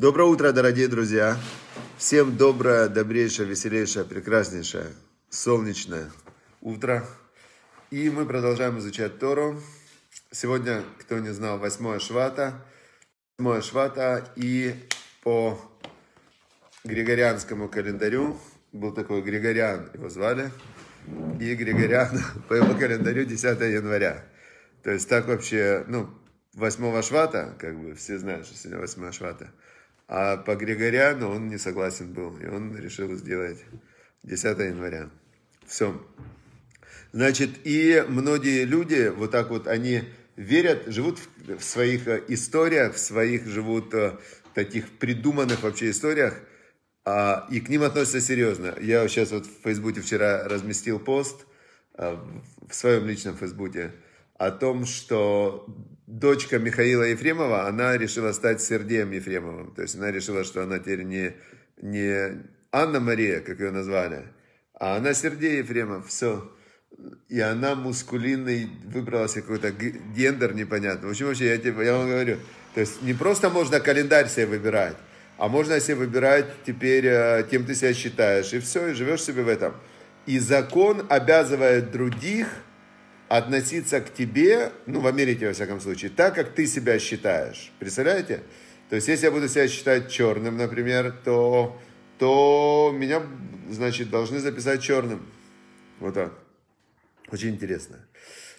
Доброе утро, дорогие друзья. Всем доброе, добрейшее, веселейшее, прекраснейшее, солнечное утро. И мы продолжаем изучать Тору. Сегодня, кто не знал, 8 Швата. 8 Швата и по григорианскому календарю был такой Григориан, его звали. И Григориан по его календарю 10 января. То есть так вообще, ну, 8 Швата, как бы все знают, что сегодня 8 Швата. А по Григориану он не согласен был, и он решил сделать 10 января. Все. Значит, и многие люди, вот так вот, они верят, живут в своих э, историях, в своих живут э, таких придуманных вообще историях, а, и к ним относятся серьезно. Я сейчас вот в Фейсбуке вчера разместил пост, э, в своем личном Фейсбуке, о том, что дочка Михаила Ефремова, она решила стать Сергеем Ефремовым. То есть она решила, что она теперь не, не Анна-Мария, как ее назвали, а она Сергей Ефремов, все. И она мускулинный, выбрала себе какой-то гендер непонятный. В общем, вообще, я, тебе, я вам говорю, то есть не просто можно календарь себе выбирать, а можно себе выбирать теперь, э, кем ты себя считаешь. И все, и живешь себе в этом. И закон обязывает других – относиться к тебе, ну, в Америке, во всяком случае, так, как ты себя считаешь. Представляете? То есть, если я буду себя считать черным, например, то, то меня, значит, должны записать черным. Вот так. Очень интересно.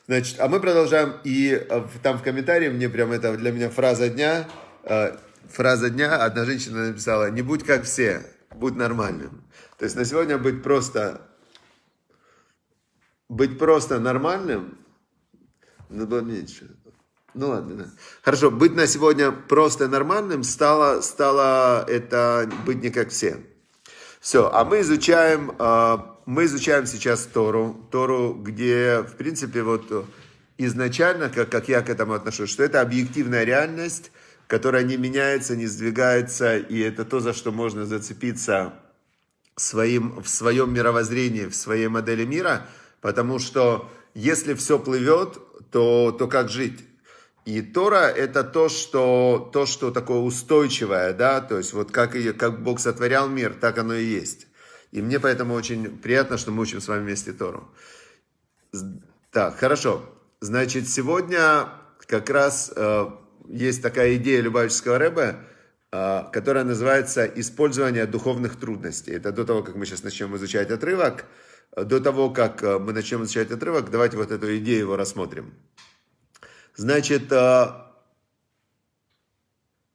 Значит, а мы продолжаем. И э, там в комментарии мне прям это для меня фраза дня. Э, фраза дня. Одна женщина написала, не будь как все, будь нормальным. То есть на сегодня быть просто быть просто нормальным, надо было меньше. Ну ладно, да. Хорошо, быть на сегодня просто нормальным стало, стало это быть не как все. Все, а мы изучаем, а, мы изучаем сейчас Тору, Тору, где, в принципе, вот изначально, как, как я к этому отношусь, что это объективная реальность, которая не меняется, не сдвигается, и это то, за что можно зацепиться своим, в своем мировоззрении, в своей модели мира – Потому что если все плывет, то, то как жить? И Тора это то, что, то, что такое устойчивое, да, то есть вот как, и, как Бог сотворял мир, так оно и есть. И мне поэтому очень приятно, что мы учим с вами вместе Тору. Так, хорошо. Значит, сегодня как раз э, есть такая идея Любавического Рэба, которая называется «Использование духовных трудностей». Это до того, как мы сейчас начнем изучать отрывок – до того, как э, мы начнем изучать отрывок, давайте вот эту идею его рассмотрим. Значит, э,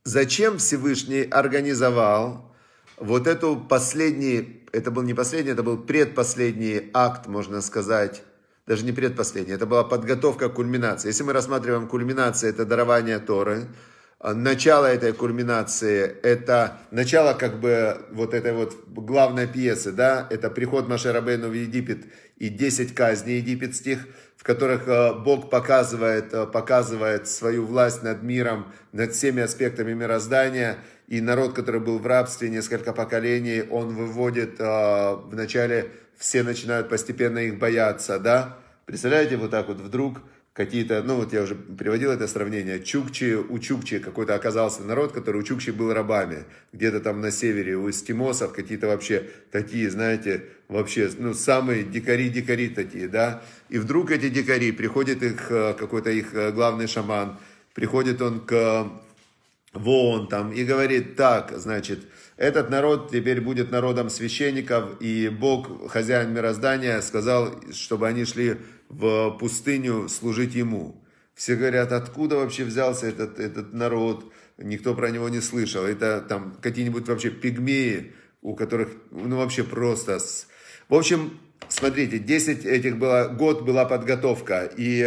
зачем Всевышний организовал вот эту последний, это был не последний, это был предпоследний акт, можно сказать, даже не предпоследний, это была подготовка к кульминации. Если мы рассматриваем кульминацию, это дарование Торы, начало этой кульминации, это начало как бы вот этой вот главной пьесы, да, это приход Маше Рабейну в Египет и 10 казней египетских, в которых а, Бог показывает, а, показывает свою власть над миром, над всеми аспектами мироздания, и народ, который был в рабстве несколько поколений, он выводит, вначале все начинают постепенно их бояться, да, представляете, вот так вот вдруг какие-то, ну вот я уже приводил это сравнение, Чукчи, у Чукчи какой-то оказался народ, который у Чукчи был рабами, где-то там на севере, у эскимосов какие-то вообще такие, знаете, вообще, ну, самые дикари-дикари такие, да, и вдруг эти дикари, приходит их, э, какой-то их э, главный шаман, приходит он к Вон там и говорит, так, значит, этот народ теперь будет народом священников, и Бог, хозяин мироздания, сказал, чтобы они шли в пустыню служить ему. Все говорят, откуда вообще взялся этот, этот народ, никто про него не слышал. Это там какие-нибудь вообще пигмеи, у которых, ну вообще просто... В общем, смотрите, 10 этих было, год была подготовка, и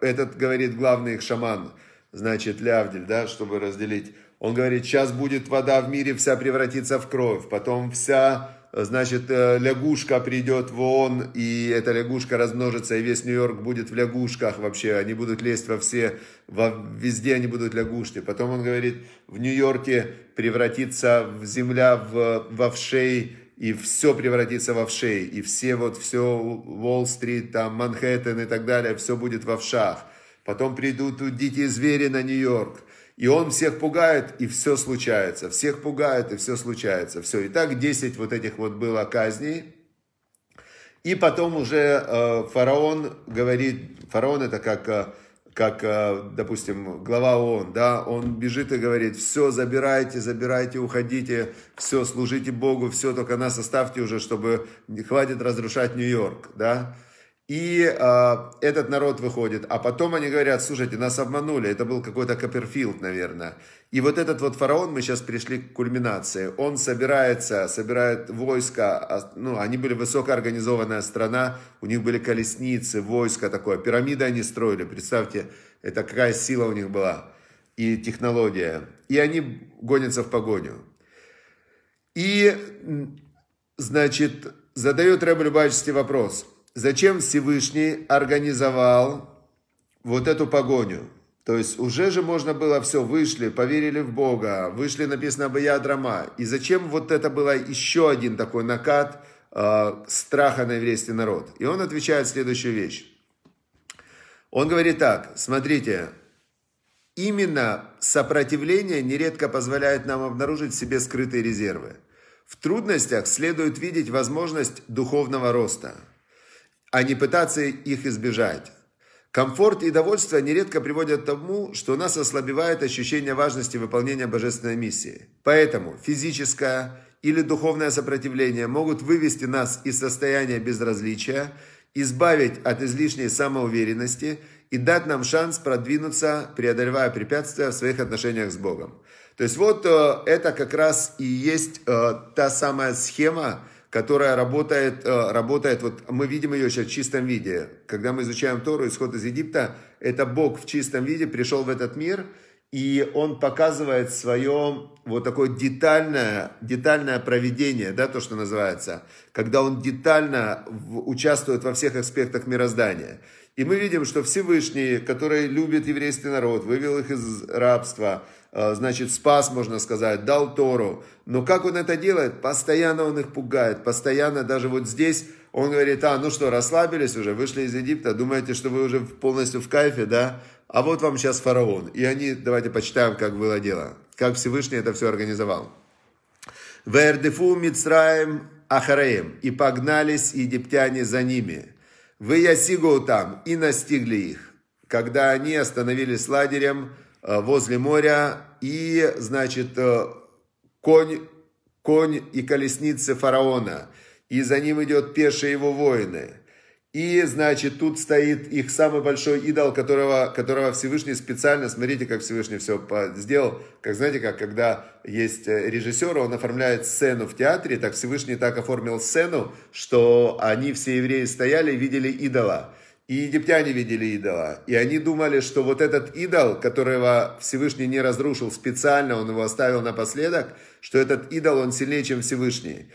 этот, говорит главный их шаман, значит, Лявдель, да, чтобы разделить. Он говорит, сейчас будет вода в мире вся превратиться в кровь, потом вся значит, э, лягушка придет вон, и эта лягушка размножится, и весь Нью-Йорк будет в лягушках вообще, они будут лезть во все, во, везде они будут лягушки. Потом он говорит, в Нью-Йорке превратится в земля в, в овшей, и все превратится в овшей, и все вот, все Уолл-стрит, там, Манхэттен и так далее, все будет в овшах. Потом придут дикие звери на Нью-Йорк, И он всех пугает, и все случается. Всех пугает, и все случается. Все. И так 10 вот этих вот было казней. И потом уже э, фараон говорит, фараон это как, э, как э, допустим, глава ООН, да, он бежит и говорит, все, забирайте, забирайте, уходите, все, служите Богу, все, только нас оставьте уже, чтобы не хватит разрушать Нью-Йорк, да. И э, этот народ выходит, а потом они говорят, слушайте, нас обманули, это был какой-то Копперфилд, наверное. И вот этот вот фараон, мы сейчас пришли к кульминации, он собирается, собирает войска, а, ну, они были высокоорганизованная страна, у них были колесницы, войско такое, пирамиды они строили, представьте, это какая сила у них была и технология. И они гонятся в погоню. И, значит, задает Рэб Любачский вопрос – зачем Всевышний организовал вот эту погоню. То есть уже же можно было все, вышли, поверили в Бога, вышли, написано Бая Драма. И зачем вот это было еще один такой накат э, страха на еврейский народ? И он отвечает следующую вещь. Он говорит так, смотрите, именно сопротивление нередко позволяет нам обнаружить в себе скрытые резервы. В трудностях следует видеть возможность духовного роста – а не пытаться их избежать. Комфорт и довольство нередко приводят к тому, что у нас ослабевает ощущение важности выполнения божественной миссии. Поэтому физическое или духовное сопротивление могут вывести нас из состояния безразличия, избавить от излишней самоуверенности и дать нам шанс продвинуться, преодолевая препятствия в своих отношениях с Богом. То есть вот э, это как раз и есть э, та самая схема, которая работает, э, работает, вот мы видим ее сейчас в чистом виде. Когда мы изучаем Тору, исход из Египта, это Бог в чистом виде пришел в этот мир, и он показывает свое вот такое детальное, детальное проведение, да, то, что называется, когда он детально участвует во всех аспектах мироздания. И мы видим, что Всевышний, который любит еврейский народ, вывел их из рабства – значит, спас, можно сказать, дал Тору. Но как он это делает? Постоянно он их пугает, постоянно даже вот здесь он говорит, а, ну что, расслабились уже, вышли из Египта, думаете, что вы уже полностью в кайфе, да? А вот вам сейчас фараон. И они, давайте почитаем, как было дело, как Всевышний это все организовал. Вердефу Мицраем Ахараем. И погнались египтяне за ними. Вы ясигу там и настигли их. Когда они остановились лагерем, возле моря, и, значит, э, конь, конь и колесницы фараона, и за ним идет пешие его воины. И, значит, тут стоит их самый большой идол, которого, которого Всевышний специально, смотрите, как Всевышний все сделал, как, знаете, как когда есть э, режиссер, он оформляет сцену в театре, так Всевышний так оформил сцену, что они, все евреи, стояли и видели идола. И египтяне видели идола. И они думали, что вот этот идол, которого Всевышний не разрушил специально, он его оставил напоследок, что этот идол, он сильнее, чем Всевышний.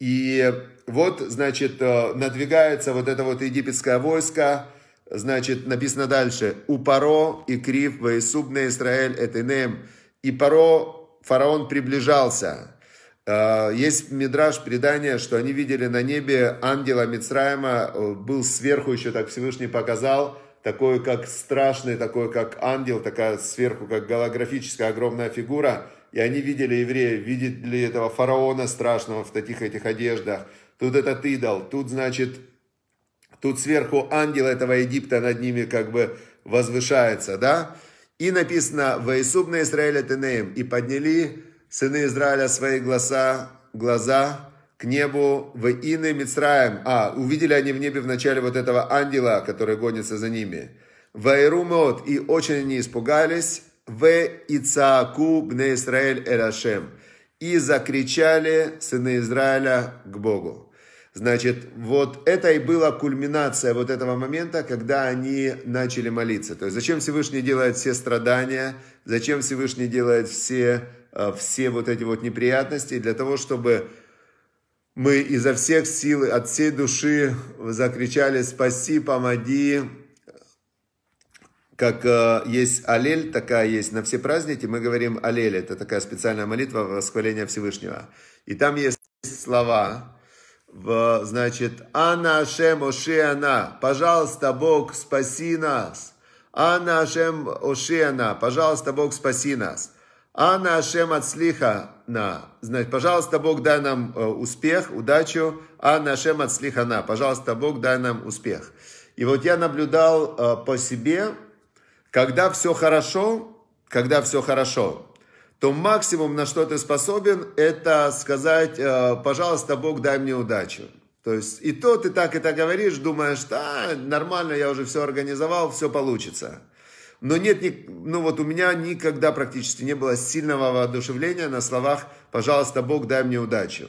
И вот, значит, э, надвигается вот это вот египетское войско, значит, написано дальше, «У Паро и Крив, Ваисубна Израиль, Этенем». И Паро, фараон приближался. Э, есть мидраж предание, что они видели на небе ангела Мицраима, э, был сверху еще, так Всевышний показал, такой как страшный, такой как ангел, такая сверху как голографическая огромная фигура. И они видели евреев, видели этого фараона страшного в таких этих одеждах. Тут этот идол, тут значит, тут сверху ангел этого Египта над ними как бы возвышается, да? И написано, «Ваисуб на Израиля Тенеем» и подняли сыны Израиля свои глаза, глаза к небу в Ины Мицраем. А, увидели они в небе в начале вот этого ангела, который гонится за ними. Вайрумот, и очень они испугались. В Ицааку бне Израиль Эрашем. И закричали сыны Израиля к Богу. Значит, вот это и была кульминация вот этого момента, когда они начали молиться. То есть, зачем Всевышний делает все страдания, зачем Всевышний делает все все вот эти вот неприятности, для того, чтобы мы изо всех сил, от всей души закричали «Спаси, помоги!» Как э, есть Алель, такая есть на все праздники, мы говорим Алель, это такая специальная молитва восхваления Всевышнего. И там есть слова, в, значит, «Ана Ашем Ана», «Пожалуйста, Бог, спаси нас». Анна Ашем Ошиана, пожалуйста, Бог, спаси нас. Анна Ашем Ацлиха на. Значит, пожалуйста, Бог, дай нам э, успех, удачу. Анна Ашем Ацлиха на. Пожалуйста, Бог, дай нам успех. И вот я наблюдал э, по себе, когда все хорошо, когда все хорошо, то максимум, на что ты способен, это сказать, э, пожалуйста, Бог, дай мне удачу. То есть и то ты так и так говоришь, думаешь, да, нормально, я уже все организовал, все получится. Но нет, ну вот у меня никогда практически не было сильного воодушевления на словах «пожалуйста, Бог, дай мне удачу».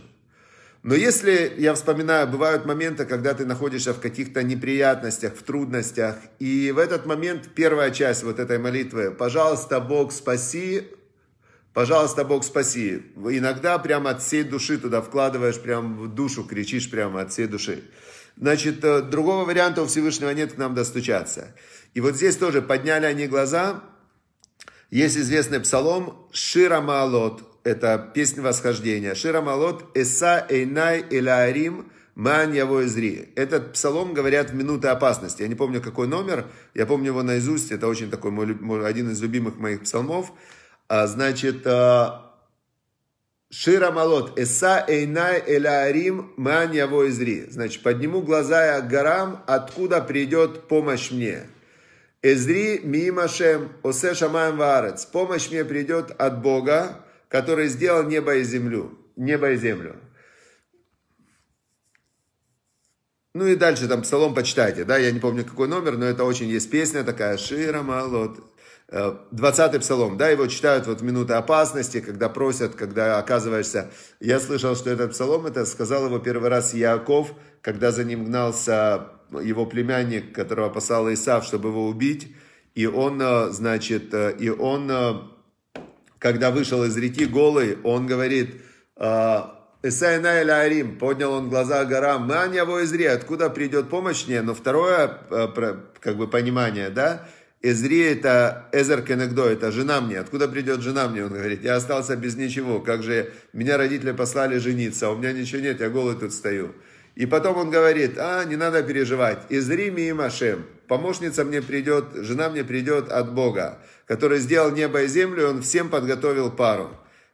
Но если, я вспоминаю, бывают моменты, когда ты находишься в каких-то неприятностях, в трудностях, и в этот момент первая часть вот этой молитвы «пожалуйста, Бог, спаси», Пожалуйста, Бог, спаси. Иногда прямо от всей души туда вкладываешь, прям в душу кричишь прямо от всей души. Значит, э, другого варианта у Всевышнего нет к нам достучаться. И вот здесь тоже подняли они глаза. Есть известный псалом Шира Маалот. Это песня восхождения. Шира Маалот Эса Эйнай Элаарим Ман Яво Изри. Этот псалом говорят в минуты опасности. Я не помню, какой номер. Я помню его наизусть. Это очень такой мой, один из любимых моих псалмов. А, значит, а, Шира Малот, Эса Эйнай Элаарим Ман Яво Изри. Значит, подниму глаза я к горам, откуда придет помощь мне. Эзри Мимашем Осе Шамаем Ваарец. Помощь мне придет от Бога, который сделал небо и землю. Небо и землю. Ну и дальше там псалом почитайте, да, я не помню какой номер, но это очень есть песня такая, Шира Малот, 20-й псалом, да, его читают вот в минуты опасности, когда просят, когда оказываешься... Я слышал, что этот псалом, это сказал его первый раз Яков, когда за ним гнался его племянник, которого послал Исав, чтобы его убить, и он, э, значит, э, и он, э, когда вышел из реки голый, он говорит, Исайна или Арим, поднял он глаза горам, Маня его изри, откуда придет помощь мне, но второе, как бы, понимание, да, Эзри это Эзер Кенегдо, это жена мне. Откуда придет жена мне? Он говорит, я остался без ничего. Как же меня родители послали жениться, а у меня ничего нет, я голый тут стою. И потом он говорит, а, не надо переживать. Изри ми Машем. Помощница мне придет, жена мне придет от Бога, который сделал небо и землю, он всем подготовил пару.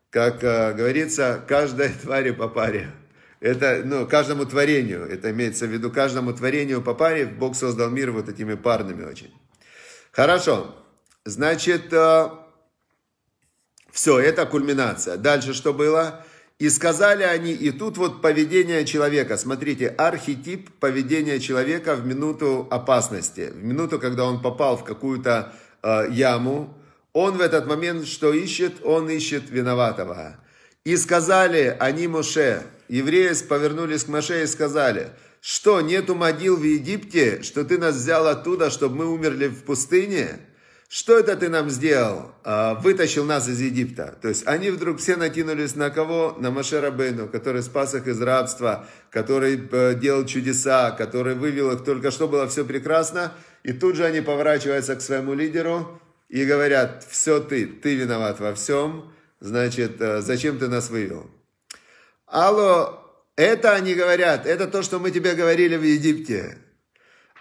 Как э, говорится, каждой твари по паре. Это, ну, каждому творению, это имеется в виду, каждому творению по паре Бог создал мир вот этими парными очень. Хорошо. Значит, э, все, это кульминация. Дальше что было? И сказали они, и тут вот поведение человека. Смотрите, архетип поведения человека в минуту опасности. В минуту, когда он попал в какую-то э, яму, он в этот момент что ищет? Он ищет виноватого. И сказали они Моше, евреи повернулись к Моше и сказали – что, нету могил в Египте, что ты нас взял оттуда, чтобы мы умерли в пустыне? Что это ты нам сделал? А, вытащил нас из Египта. То есть они вдруг все накинулись на кого? На Машера Бейну, который спас их из рабства, который э, делал чудеса, который вывел их. Только что было все прекрасно. И тут же они поворачиваются к своему лидеру и говорят, все ты, ты виноват во всем. Значит, э, зачем ты нас вывел? Алло, это они говорят, это то, что мы тебе говорили в Египте.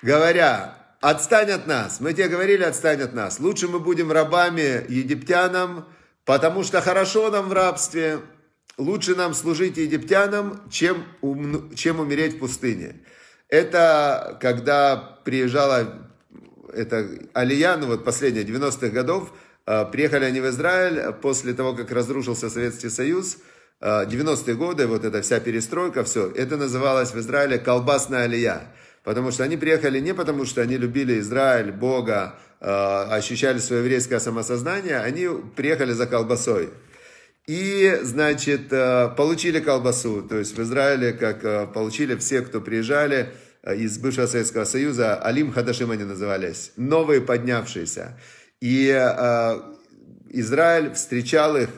Говоря, отстань от нас. Мы тебе говорили, отстань от нас. Лучше мы будем рабами египтянам, потому что хорошо нам в рабстве. Лучше нам служить египтянам, чем, ум, чем умереть в пустыне. Это когда приезжала это Алия, ну вот последние 90-х годов, э, приехали они в Израиль после того, как разрушился Советский Союз – 90-е годы, вот эта вся перестройка, все, это называлось в Израиле колбасная алия. Потому что они приехали не потому, что они любили Израиль, Бога, ощущали свое еврейское самосознание, они приехали за колбасой. И, значит, получили колбасу. То есть в Израиле, как получили все, кто приезжали из бывшего Советского Союза, Алим Хадашим они назывались, новые поднявшиеся. И Израиль встречал их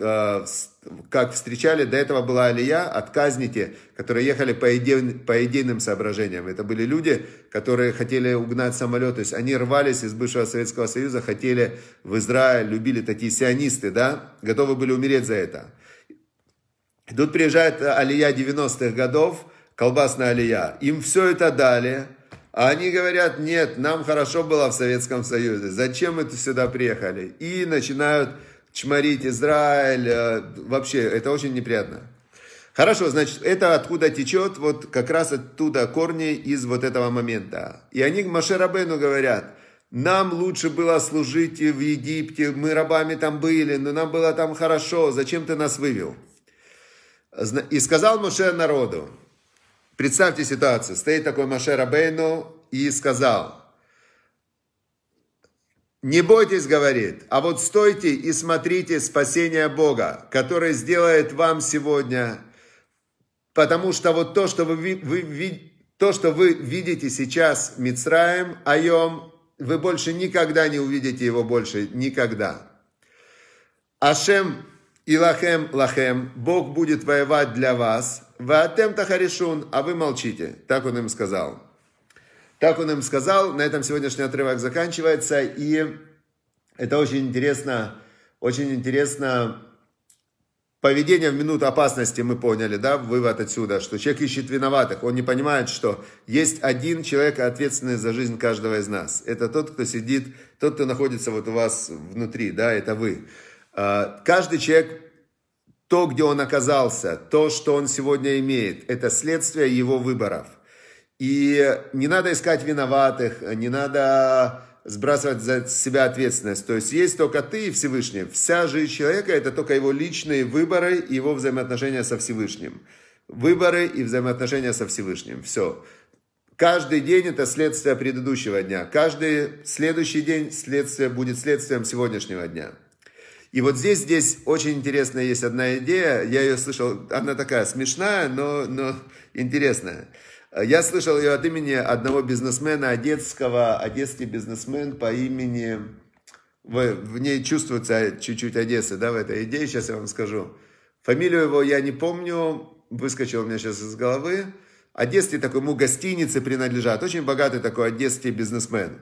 как встречали, до этого была Алия, отказники, которые ехали по, идей, по идейным соображениям. Это были люди, которые хотели угнать самолет, то есть они рвались из бывшего Советского Союза, хотели в Израиль, любили такие сионисты, да, готовы были умереть за это. И тут приезжает Алия 90-х годов, колбасная Алия, им все это дали, А они говорят, нет, нам хорошо было в Советском Союзе, зачем мы сюда приехали? И начинают чморить Израиль, э, вообще, это очень неприятно. Хорошо, значит, это откуда течет, вот как раз оттуда корни из вот этого момента. И они Маше Рабену говорят, нам лучше было служить в Египте, мы рабами там были, но нам было там хорошо, зачем ты нас вывел? И сказал Моше народу, Представьте ситуацию. Стоит такой Маше Рабейну и сказал, не бойтесь, говорит, а вот стойте и смотрите спасение Бога, который сделает вам сегодня, потому что вот то, что вы, вы, то, что вы видите сейчас Мицраем, Айом, вы больше никогда не увидите его больше, никогда. Ашем Илахем лахем, Бог будет воевать для вас, Ваатем тахаришун, а вы молчите. Так он им сказал. Так он им сказал, на этом сегодняшний отрывок заканчивается, и это очень интересно, очень интересно, поведение в минуту опасности мы поняли, да, вывод отсюда, что человек ищет виноватых, он не понимает, что есть один человек, ответственный за жизнь каждого из нас. Это тот, кто сидит, тот, кто находится вот у вас внутри, да, это вы. А, каждый человек то, где он оказался, то, что он сегодня имеет, это следствие его выборов. И не надо искать виноватых, не надо сбрасывать за себя ответственность. То есть есть только ты и Всевышний. Вся жизнь человека это только его личные выборы и его взаимоотношения со Всевышним. Выборы и взаимоотношения со Всевышним. Все. Каждый день это следствие предыдущего дня. Каждый следующий день следствие будет следствием сегодняшнего дня. И вот здесь, здесь очень интересная есть одна идея, я ее слышал, она такая смешная, но, но интересная. Я слышал ее от имени одного бизнесмена одесского, одесский бизнесмен по имени, в, в ней чувствуется чуть-чуть Одесса, да, в этой идее, сейчас я вам скажу. Фамилию его я не помню, выскочил у меня сейчас из головы. Одесский такой, ему гостиницы принадлежат, очень богатый такой одесский бизнесмен.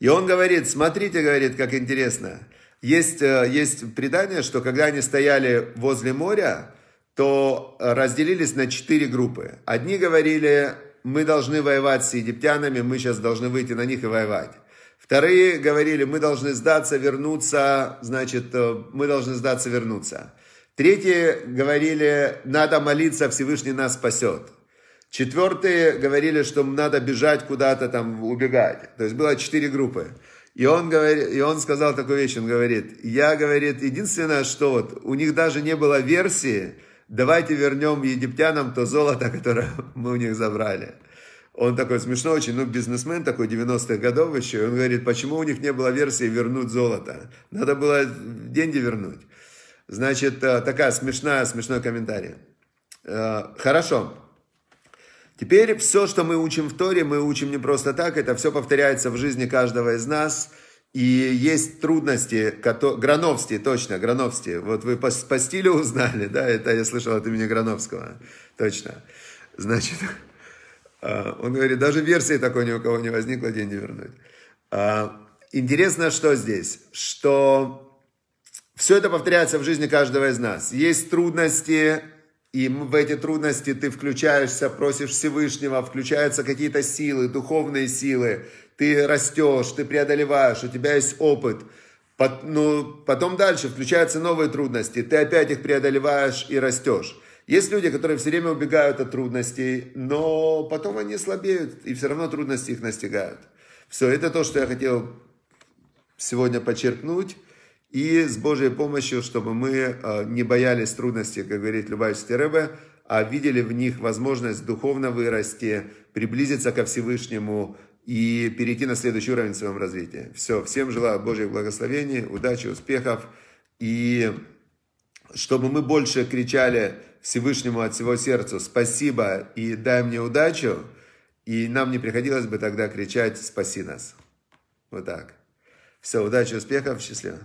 И он говорит, смотрите, говорит, как интересно – есть, э, есть предание, что когда они стояли возле моря, то разделились на четыре группы. Одни говорили, мы должны воевать с египтянами, мы сейчас должны выйти на них и воевать. Вторые говорили, мы должны сдаться, вернуться, значит, э, мы должны сдаться, вернуться. Третьи говорили, надо молиться, Всевышний нас спасет. Четвертые говорили, что надо бежать куда-то там, убегать. То есть было четыре группы. И он, говорит, и он сказал такую вещь, он говорит, я, говорит, единственное, что вот у них даже не было версии, давайте вернем египтянам то золото, которое мы у них забрали. Он такой смешной очень, ну, бизнесмен такой 90-х годов еще. И он говорит, почему у них не было версии вернуть золото? Надо было деньги вернуть. Значит, э, такая смешная, смешной комментарий. Э, хорошо. Теперь все, что мы учим в Торе, мы учим не просто так, это все повторяется в жизни каждого из нас. И есть трудности, Грановские, точно, Грановские. Вот вы по стилю узнали, да, это я слышал от имени Грановского, точно. Значит, а, он говорит, даже версии такой ни у кого не возникло, деньги вернуть. А, интересно, что здесь, что все это повторяется в жизни каждого из нас. Есть трудности, и в эти трудности ты включаешься, просишь Всевышнего, включаются какие-то силы, духовные силы, ты растешь, ты преодолеваешь, у тебя есть опыт. Но ну, потом дальше включаются новые трудности, ты опять их преодолеваешь и растешь. Есть люди, которые все время убегают от трудностей, но потом они слабеют, и все равно трудности их настигают. Все, это то, что я хотел сегодня подчеркнуть. И с Божьей помощью, чтобы мы э, не боялись трудностей, как говорит Любавичский Рэбе, а видели в них возможность духовно вырасти, приблизиться ко Всевышнему и перейти на следующий уровень в своем развитии. Все, всем желаю Божьих благословений, удачи, успехов. И чтобы мы больше кричали Всевышнему от всего сердца «Спасибо» и «Дай мне удачу», и нам не приходилось бы тогда кричать «Спаси нас». Вот так. Все, удачи, успехов, счастливо.